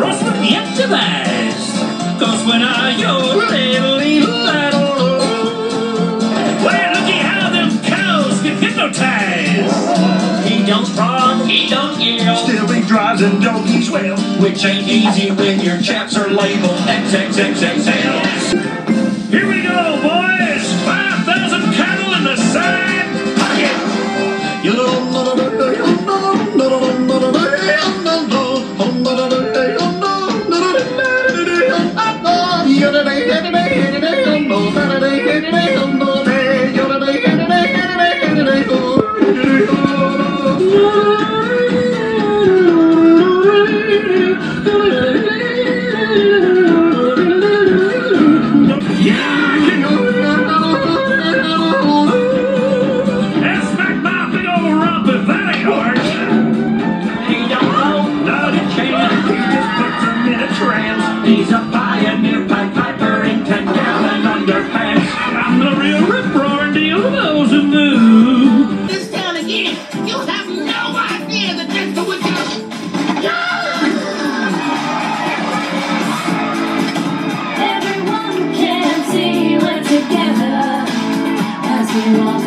Rossman Yeptivize. Cause when I your little little battle, well, looky how them cows get hypnotized. He don't run, he don't yell. Still he drives and doggies well. Which ain't easy when your chaps are labeled XXXXL. you are.